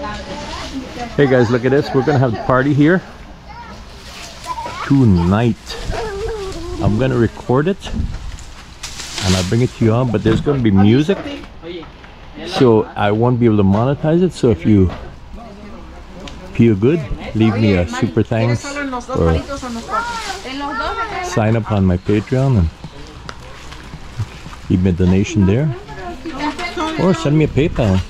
Hey guys, look at this. We're gonna have a party here tonight. I'm gonna record it and I'll bring it to you on, but there's gonna be music. So I won't be able to monetize it. So if you feel good, leave me a super thanks or sign up on my Patreon and leave me a donation there. Or send me a PayPal.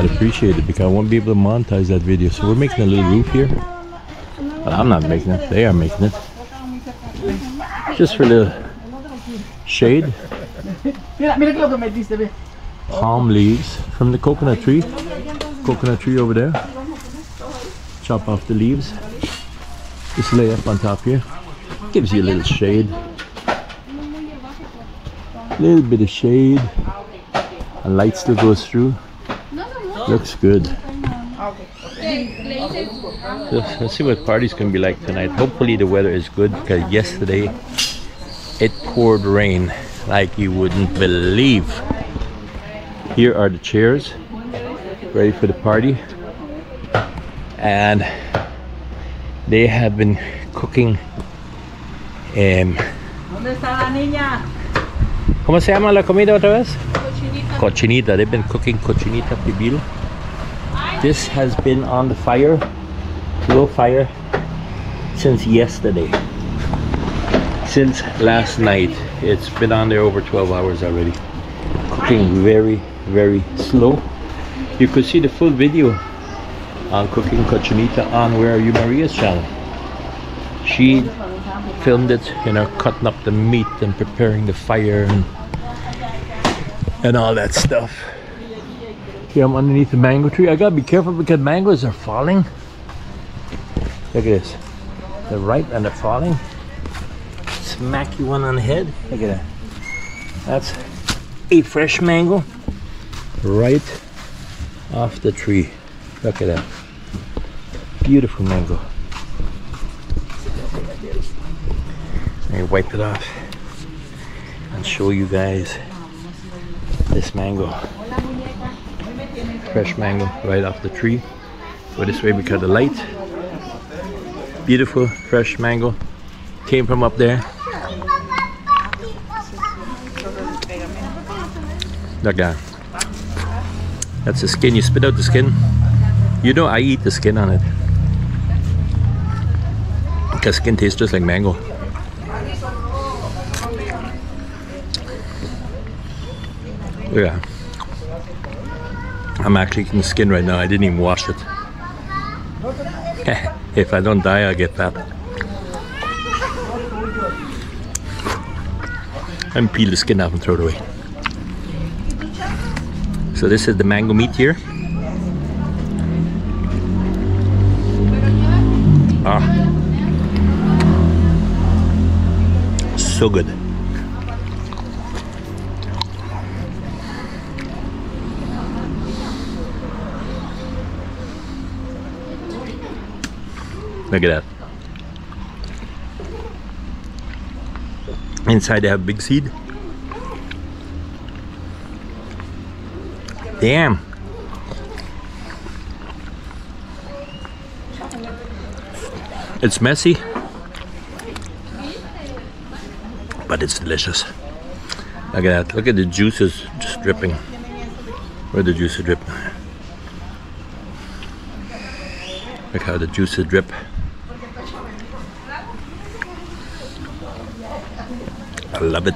I'd appreciate it because I won't be able to monetize that video. So we're making a little roof here. But I'm not making it, they are making it. Just for a little shade. Palm leaves from the coconut tree. Coconut tree over there. Chop off the leaves. Just lay up on top here. Gives you a little shade. Little bit of shade. And light still goes through. Looks good. Let's, let's see what party's gonna be like tonight. Hopefully the weather is good because yesterday it poured rain like you wouldn't believe. Here are the chairs ready for the party. And they have been cooking um, ¿Dónde está la niña? ¿Cómo se llama la comida otra vez? Cochinita. They've been cooking cochinita pibil. This has been on the fire, low fire, since yesterday. Since last night. It's been on there over 12 hours already. Cooking very, very slow. You could see the full video on cooking cochinita on Where Are You Maria's channel. She filmed it, you know, cutting up the meat and preparing the fire and and all that stuff. Yeah, I'm underneath the mango tree. I gotta be careful because mangoes are falling. Look at this. They're ripe and they're falling. Smack you one on the head. Look at that. That's a fresh mango right off the tree. Look at that. Beautiful mango. Let me wipe it off and show you guys this mango. Fresh mango right off the tree. Go this way because of the light. Beautiful fresh mango. Came from up there. That. That's the skin. You spit out the skin. You know I eat the skin on it. Because skin tastes just like mango. Yeah. I'm actually eating the skin right now. I didn't even wash it. if I don't die, I'll get fat. And peel the skin off and throw it away. So this is the mango meat here. Ah. So good. Look at that. Inside they have big seed. Damn. It's messy, but it's delicious. Look at that. Look at the juices just dripping. Where the juices drip. Look how the juices drip. I love it.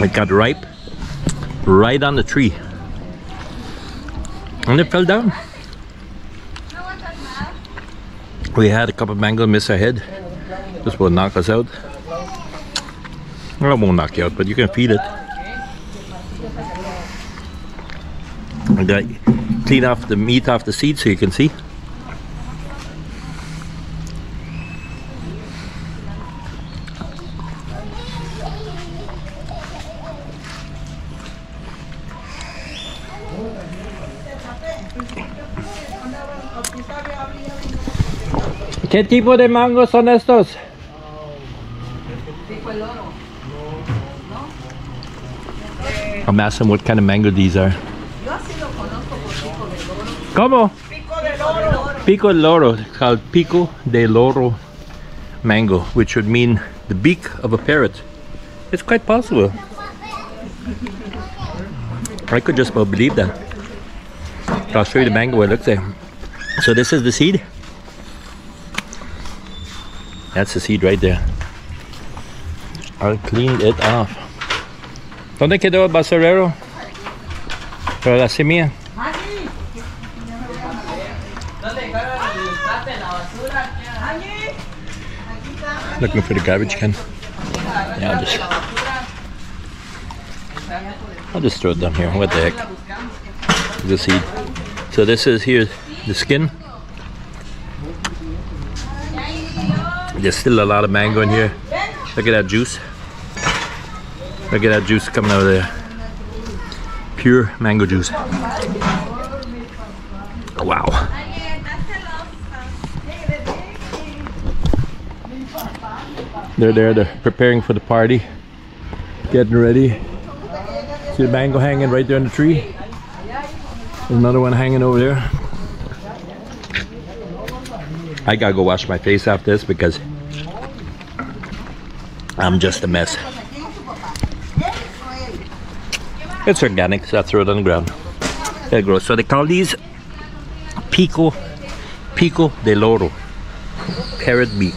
It got ripe right on the tree. And it fell down. We had a couple of mango miss our head. This will knock us out. Well, it won't knock you out, but you can feed it. I clean off the meat off the seed so you can see. ¿Qué tipo de mangos son estos? I'm asking what kind of mango these are. ¿Cómo? Pico de Loro. It's called Pico de Loro mango, which would mean the beak of a parrot. It's quite possible. I could just about believe that. I'll show you the mango what it looks like. So this is the seed. That's the seed right there. I'll clean it off. ¿Dónde quedó el basurero? Para la semilla. Looking for the garbage can. Yeah, I'll just, I'll just throw it down here. What the heck? The seed. So this is here the skin. There's still a lot of mango in here. Look at that juice. Look at that juice coming out of there. Pure mango juice. Wow. They're there, they're preparing for the party. Getting ready. See the mango hanging right there in the tree? There's another one hanging over there. I gotta go wash my face after this because I'm just a mess. It's organic, so I throw it on the ground. It grows. So they call these Pico, Pico de Loro, parrot beak.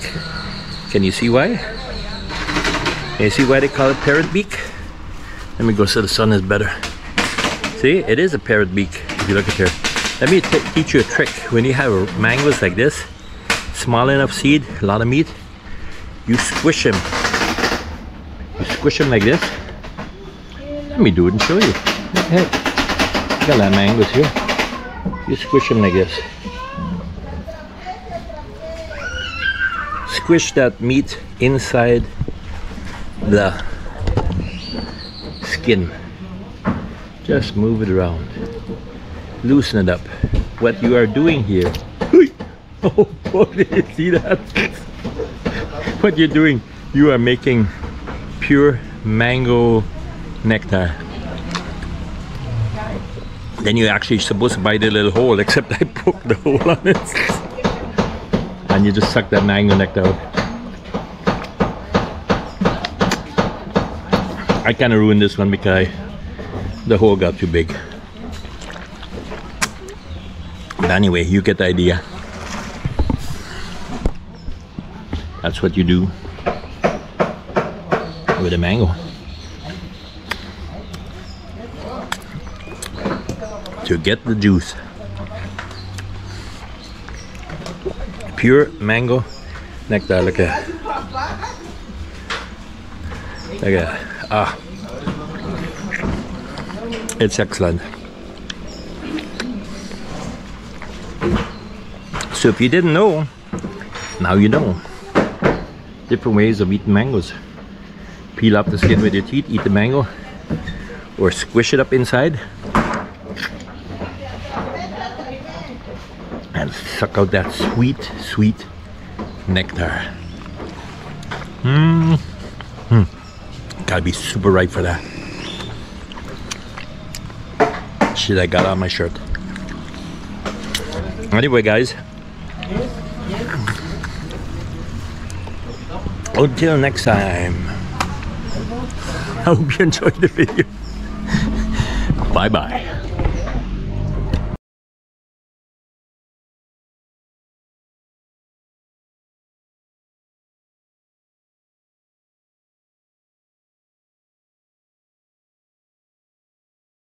Can you see why? Can you see why they call it parrot beak? Let me go so the sun is better. See, it is a parrot beak if you look at here. Let me teach you a trick. When you have mangoes like this, small enough seed, a lot of meat, you squish them. Squish them like this. Let me do it and show you. Hey, got a lot of mangoes here. You squish them like this. Squish that meat inside the skin. Just move it around. Loosen it up. What you are doing here. Oh, boy, did you see that? what you're doing, you are making pure mango nectar. Then you're actually supposed to bite the little hole, except I poked the hole on it. and you just suck that mango nectar out. I kind of ruined this one because the hole got too big. But anyway, you get the idea. That's what you do with a mango. To get the juice. Pure mango nectar. Look at that. Look at that. Ah. It's excellent. So if you didn't know, now you know. Different ways of eating mangoes. Peel off the skin with your teeth, eat the mango, or squish it up inside. And suck out that sweet, sweet nectar. Mmm. Mm. Gotta be super ripe for that. Shit, I got on my shirt. Anyway, guys. Until next time. Hope you enjoyed the video. Bye bye.